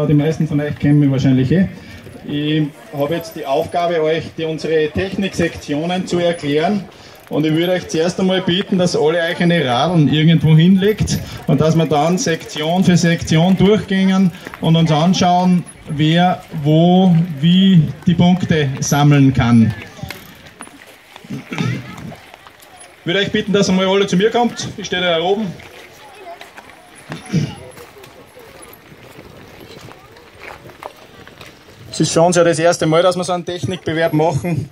Die meisten von euch kennen mich wahrscheinlich eh. Ich habe jetzt die Aufgabe, euch die, unsere Techniksektionen zu erklären. Und ich würde euch zuerst einmal bitten, dass alle euch eine Radeln irgendwo hinlegt und dass wir dann Sektion für Sektion durchgehen und uns anschauen, wer wo wie die Punkte sammeln kann. Ich würde euch bitten, dass einmal alle zu mir kommt. Ich stehe da oben. Es ist für uns ja das erste Mal, dass wir so einen Technikbewerb machen.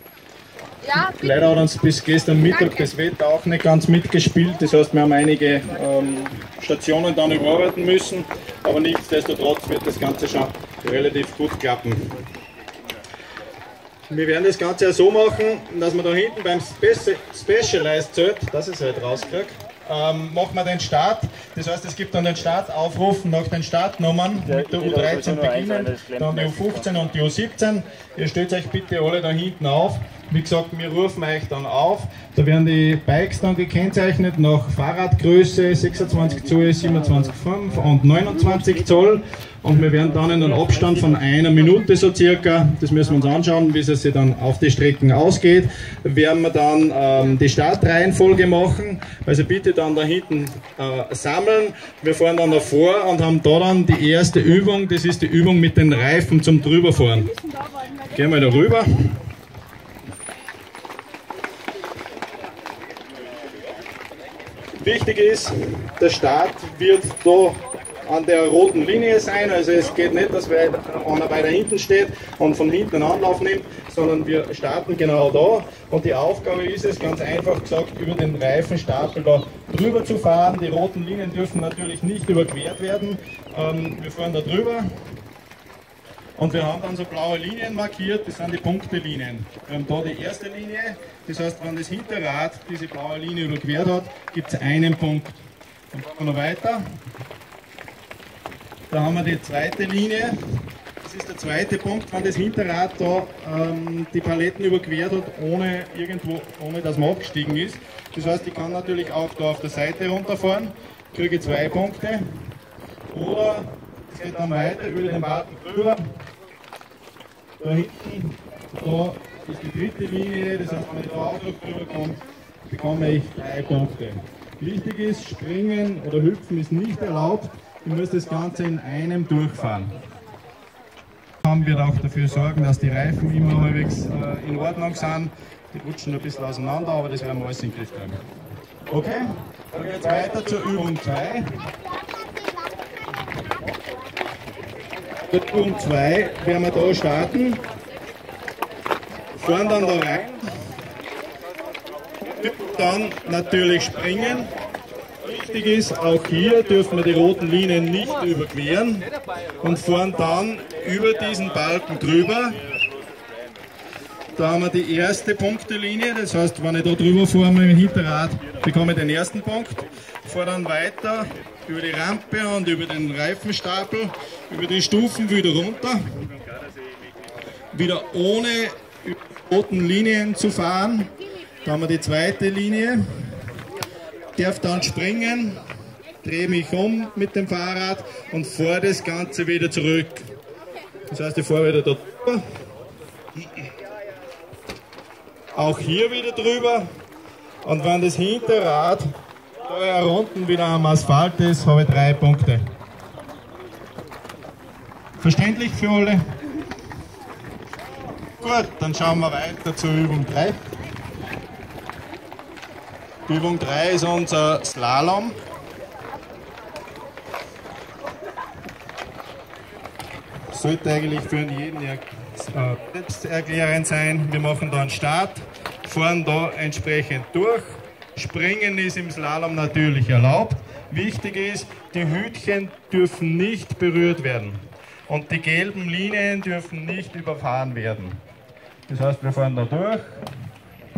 Ja. Leider hat uns bis gestern Mittag Danke. das Wetter auch nicht ganz mitgespielt. Das heißt, wir haben einige ähm, Stationen dann überarbeiten müssen. Aber nichtsdestotrotz wird das Ganze schon relativ gut klappen. Wir werden das Ganze ja so machen, dass wir da hinten beim Speci Specialized Zelt, das ist halt rauskriegt, ähm, machen wir den Start. Das heißt, es gibt dann den Startaufruf nach den Startnummern mit der jeder U13 sollte nur eins sein, beginnen, dann die meistens U15 und die U17. Ihr stellt euch bitte alle da hinten auf. Wie gesagt, wir rufen euch dann auf. Da werden die Bikes dann gekennzeichnet nach Fahrradgröße 26 Zoll, 27,5 und 29 Zoll. Und wir werden dann in einem Abstand von einer Minute so circa, das müssen wir uns anschauen, wie es sich dann auf die Strecken ausgeht, werden wir dann ähm, die Startreihenfolge machen. Also bitte dann da hinten äh, sammeln. Wir fahren dann davor und haben da dann die erste Übung, das ist die Übung mit den Reifen zum drüberfahren. Gehen wir da rüber. Wichtig ist, der Start wird da an der roten Linie sein. Also es geht nicht, dass einer weiter hinten steht und von hinten einen Anlauf nimmt, sondern wir starten genau da. Und die Aufgabe ist es, ganz einfach gesagt, über den Reifenstapel da drüber zu fahren. Die roten Linien dürfen natürlich nicht überquert werden. Ähm, wir fahren da drüber. Und wir haben dann so blaue Linien markiert, das sind die Punktelinien. Wir haben da die erste Linie, das heißt, wenn das Hinterrad diese blaue Linie überquert hat, gibt es einen Punkt. Dann fahren wir noch weiter. Da haben wir die zweite Linie. Das ist der zweite Punkt, wenn das Hinterrad da ähm, die Paletten überquert hat, ohne irgendwo, ohne dass man abgestiegen ist. Das heißt, ich kann natürlich auch da auf der Seite runterfahren, kriege zwei Punkte. Oder es geht dann weiter über den Warten drüber. Da hinten, da ist die dritte Linie, das heißt, wenn ich da auch noch drüber komme, bekomme ich drei Punkte. Wichtig ist, springen oder hüpfen ist nicht erlaubt. Ich muss das Ganze in einem durchfahren. Haben wir auch dafür sorgen, dass die Reifen immer halbwegs äh, in Ordnung sind. Die rutschen ein bisschen auseinander, aber das werden wir alles in den Griff kriegen. Okay, dann geht es weiter zur Übung 2. Bei Übung 2 werden wir da starten. Fahren dann da rein. Dann natürlich springen. Wichtig ist, auch hier dürfen wir die roten Linien nicht überqueren und fahren dann über diesen Balken drüber. Da haben wir die erste Punktelinie, das heißt, wenn ich da drüber fahre mit dem Hinterrad, bekomme ich den ersten Punkt. Fahre dann weiter über die Rampe und über den Reifenstapel, über die Stufen wieder runter. Wieder ohne roten Linien zu fahren. Da haben wir die zweite Linie. Darf dann springen, drehe mich um mit dem Fahrrad und fahre das Ganze wieder zurück. Das heißt, ich fahre wieder da drüber. Auch hier wieder drüber. Und wenn das Hinterrad da herunten wieder am Asphalt ist, habe ich drei Punkte. Verständlich für alle? Gut, dann schauen wir weiter zur Übung 3. Übung 3 ist unser Slalom. Sollte eigentlich für jeden er- äh, selbsterklärend sein. Wir machen da einen Start, fahren da entsprechend durch. Springen ist im Slalom natürlich erlaubt. Wichtig ist, die Hütchen dürfen nicht berührt werden. Und die gelben Linien dürfen nicht überfahren werden. Das heißt, wir fahren da durch,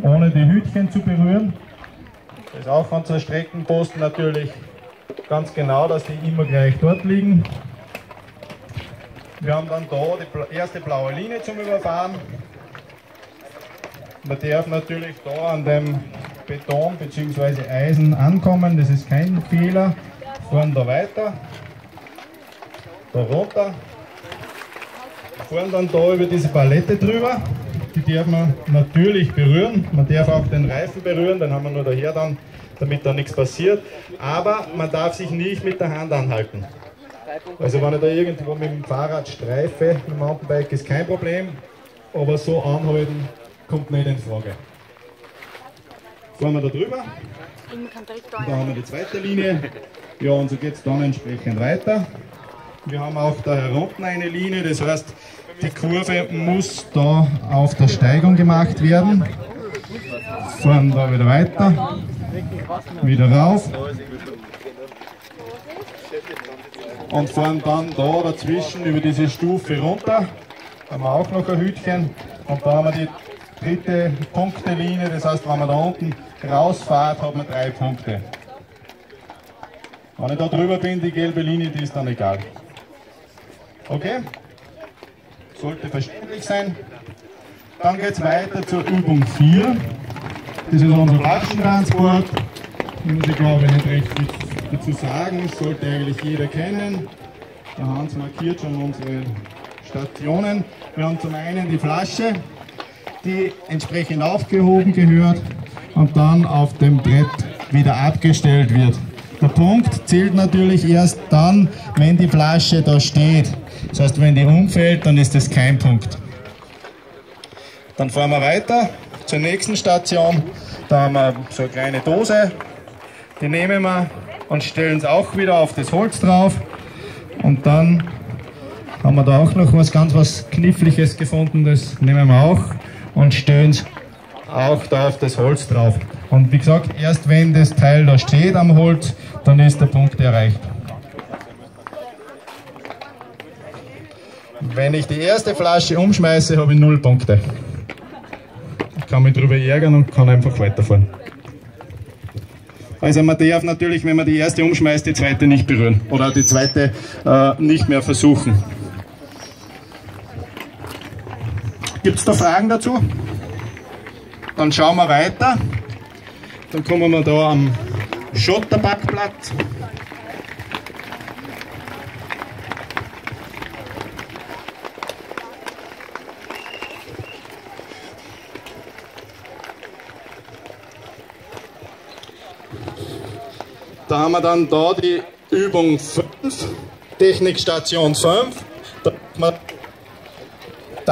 ohne die Hütchen zu berühren. Das ist auch unser Streckenposten natürlich ganz genau, dass die immer gleich dort liegen. Wir haben dann da die erste blaue Linie zum Überfahren. Man darf natürlich da an dem Beton bzw. Eisen ankommen, das ist kein Fehler. Fahren da weiter, da runter fahren dann da über diese Palette drüber. Die darf man natürlich berühren. Man darf auch den Reifen berühren, den haben wir nur daher dann, damit da nichts passiert. Aber man darf sich nicht mit der Hand anhalten. Also wenn ich da irgendwo mit dem Fahrrad streife, mit dem Mountainbike ist kein Problem, aber so anhalten kommt nicht in Frage. Fahren wir da drüber. Und da haben wir die zweite Linie. Ja, und so geht es dann entsprechend weiter. Wir haben auch da herunten eine Linie, das heißt, die Kurve muss da auf der Steigung gemacht werden. Fahren da wieder weiter, wieder rauf und fahren dann da dazwischen über diese Stufe runter. Da haben wir auch noch ein Hütchen und da haben wir die dritte Punktelinie, das heißt, wenn man da unten rausfahrt, hat man drei Punkte. Wenn ich da drüber bin, die gelbe Linie, die ist dann egal. Okay? Sollte verständlich sein. Dann geht es weiter zur Übung 4. Das ist unser Flaschentransport. Da muss ich glaube ich nicht recht viel dazu sagen. Das sollte eigentlich jeder kennen. Der Hans markiert schon unsere Stationen. Wir haben zum einen die Flasche, die entsprechend aufgehoben gehört und dann auf dem Brett wieder abgestellt wird. Der Punkt zählt natürlich erst dann, wenn die Flasche da steht. Das heißt, wenn die umfällt, dann ist das kein Punkt. Dann fahren wir weiter zur nächsten Station. Da haben wir so eine kleine Dose. Die nehmen wir und stellen es auch wieder auf das Holz drauf. Und dann haben wir da auch noch was ganz was Kniffliges gefunden. Das nehmen wir auch und stellen auch da auf das Holz drauf. Und wie gesagt, erst wenn das Teil da steht am Holz, dann ist der Punkt erreicht. Wenn ich die erste Flasche umschmeiße, habe ich null Punkte. Ich kann mich darüber ärgern und kann einfach weiterfahren. Also man darf natürlich, wenn man die erste umschmeißt, die zweite nicht berühren oder die zweite äh, nicht mehr versuchen. Gibt es da Fragen dazu? Dann schauen wir weiter. Dann kommen wir da am Schotterbackplatz. Da haben wir dann da die Übung 5, Technikstation 5.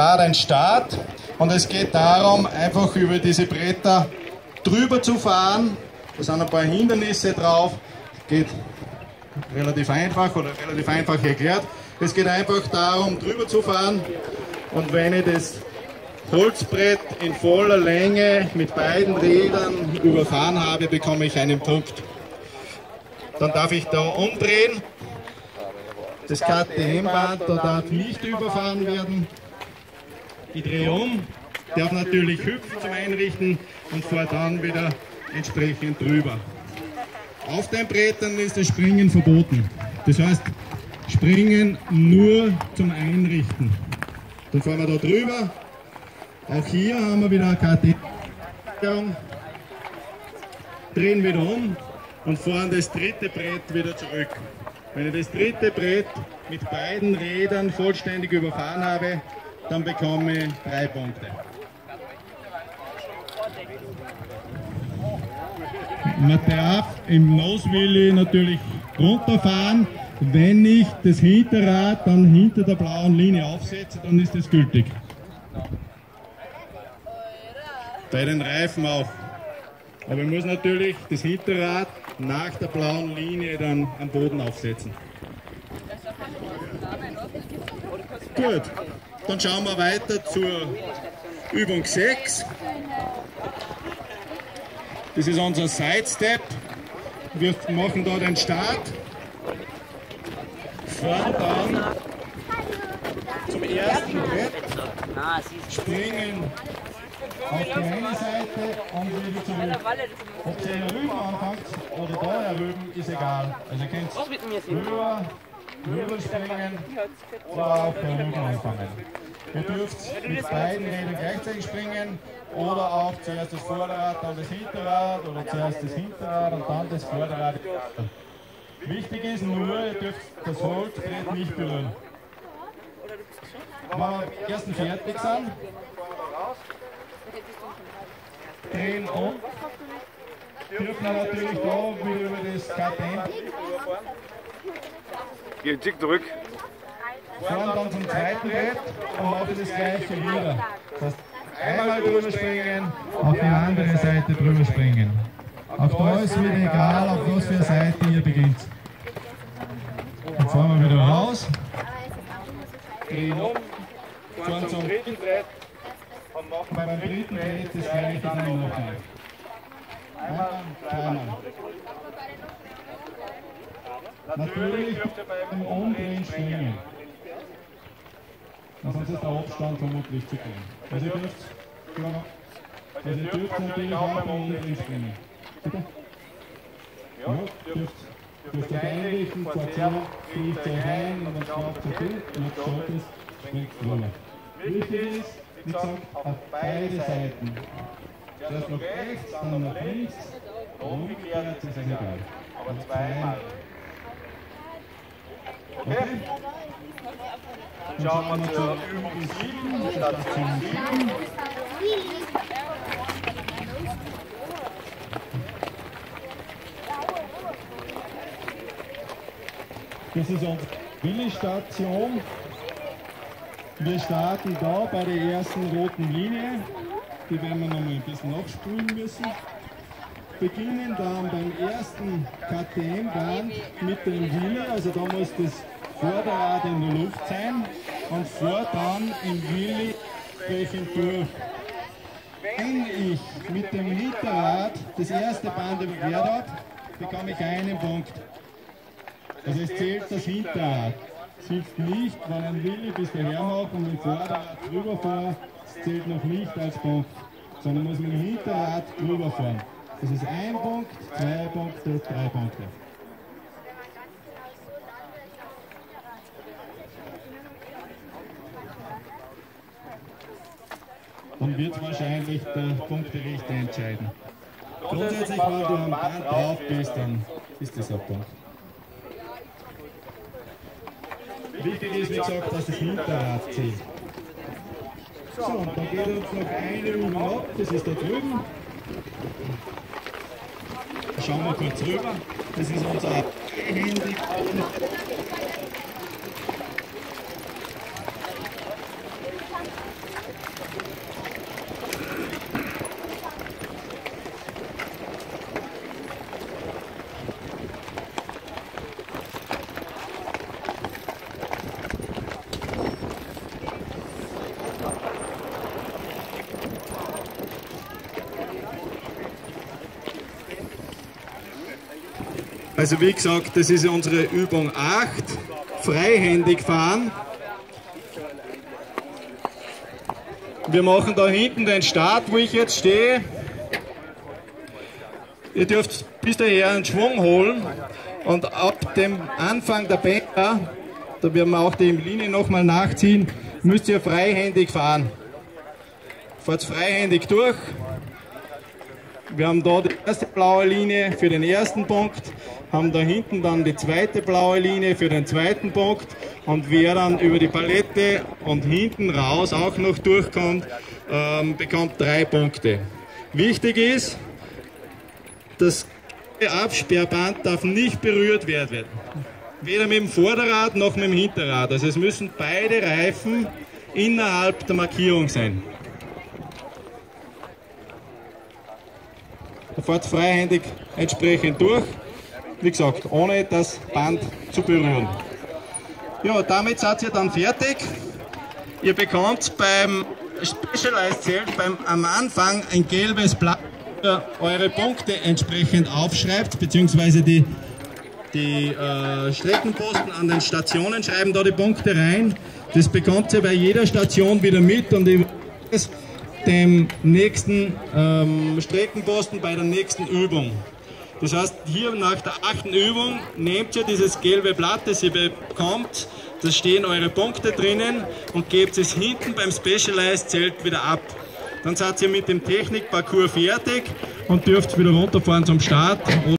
Da den Start und es geht darum, einfach über diese Bretter drüber zu fahren. Da sind ein paar Hindernisse drauf. Geht relativ einfach oder relativ einfach erklärt. Es geht einfach darum, drüber zu fahren. Und wenn ich das Holzbrett in voller Länge mit beiden Rädern überfahren habe, bekomme ich einen Punkt. Dann darf ich da umdrehen. Das KTM-Band da darf nicht überfahren werden. Ich drehe um, darf natürlich hüpfen zum Einrichten und fahre dann wieder entsprechend drüber. Auf den Brettern ist das Springen verboten. Das heißt, Springen nur zum Einrichten. Dann fahren wir da drüber. Auch hier haben wir wieder eine KT. Drehen wieder um und fahren das dritte Brett wieder zurück. Wenn ich das dritte Brett mit beiden Rädern vollständig überfahren habe, dann bekomme ich drei Punkte. Man darf im Noswilli natürlich runterfahren. Wenn ich das Hinterrad dann hinter der blauen Linie aufsetze, dann ist das gültig. Bei den Reifen auch. Aber ich muss natürlich das Hinterrad nach der blauen Linie dann am Boden aufsetzen. Gut, dann schauen wir weiter zur Übung 6. Das ist unser Sidestep. Wir machen da den Start, fahren dann zum ersten Brett, springen auf die eine Seite und wieder zurück. Ob ihr hier rüber anfangt oder da herüben, ist egal. Also ihr könnt rüber, rüber springen oder auch da rüber anfangen. Ihr dürft mit beiden Rädern gleichzeitig springen oder auch zuerst das Vorderrad, dann das Hinterrad oder zuerst das Hinterrad und dann das Vorderrad. Wichtig ist nur, ihr dürft das Holzbrett nicht berühren. wenn wir am ersten fertig sind, drehen um. Dürfen wir natürlich da wieder über das KTM Geh ein Tick zurück. fahren dann zum zweiten Brett und machen das gleiche wieder. Das einmal drüber springen, auf die andere Seite drüber springen. Auch da ist wieder egal, auf was für Seite ihr beginnt. Dann fahren wir wieder raus, drehen um, fahren zum dritten Brett und machen beim dritten Brett das gleiche dann nochmal. Einmal, zweimal. Natürlich beim Umdrehen springen. Sonst ist der Abstand vermutlich zu klein. Also ihr dürft, also ihr dürft natürlich auch beim Umdrehen springen. Bitte? Ja, dürft, dürft euch einrichten, so, fliegt euch ein und dann schlaucht euch hin und jetzt schaut es, springt drüber. Wichtig ist, wie gesagt, auf beide Seiten. Zuerst nach rechts, dann nach links, umgekehrt, ist egal. aber zweimal. Okay? Schauen wir zur Übung 7, Station 7. Das ist unsere Willi-Station. Wir starten da bei der ersten roten Linie. Die werden wir noch mal ein bisschen abspulen müssen. Beginnen dann beim ersten KTM-Band mit dem Willi, also da muss das Vorderrad in der Luft sein und vor dann im Willi entsprechend durch. Wenn ich mit dem Hinterrad das erste Band überquert habe, bekomme ich einen Punkt. Also es zählt das Hinterrad. Es hilft nicht, wenn ein Willi bis daher macht und mit dem Vorderrad drüber fahre, zählt noch nicht als Punkt, sondern muss mit dem Hinterrad drüber fahren. Das ist ein Punkt, zwei Punkte, drei Punkte. Dann wird wahrscheinlich der Punkterichter entscheiden. Grundsätzlich, wenn du am Band drauf bist, dann ist das ein Punkt. Wichtig ist, wie gesagt, dass das Hinterrad zählt. So, und dann geht uns noch eine Übung ab, das ist da drüben. Schauen wir kurz rüber. Das ist unser Handy. Also wie gesagt, das ist unsere Übung 8, freihändig fahren. Wir machen da hinten den Start, wo ich jetzt stehe. Ihr dürft bis daher einen Schwung holen und ab dem Anfang der Bänder, da werden wir auch die Linie nochmal nachziehen, müsst ihr freihändig fahren. Fahrt freihändig durch. Wir haben da die erste blaue Linie für den ersten Punkt, haben da hinten dann die zweite blaue Linie für den zweiten Punkt und wer dann über die Palette und hinten raus auch noch durchkommt, ähm, bekommt drei Punkte. Wichtig ist, das Absperrband darf nicht berührt werden. Weder mit dem Vorderrad noch mit dem Hinterrad. Also es müssen beide Reifen innerhalb der Markierung sein. Da fährt freihändig entsprechend durch. Wie gesagt, ohne das Band zu berühren. Ja, damit seid ihr dann fertig. Ihr bekommt beim Specialized Zelt beim, am Anfang ein gelbes Blatt, ihr eure Punkte entsprechend aufschreibt, beziehungsweise die, die äh, Streckenposten an den Stationen schreiben da die Punkte rein. Das bekommt ihr bei jeder Station wieder mit und ihr dem nächsten ähm, Streckenposten bei der nächsten Übung. Das heißt, hier nach der achten Übung nehmt ihr dieses gelbe Blatt, das ihr bekommt, da stehen eure Punkte drinnen und gebt es hinten beim Specialized Zelt wieder ab. Dann seid ihr mit dem Technikparcours fertig und dürft wieder runterfahren zum Start.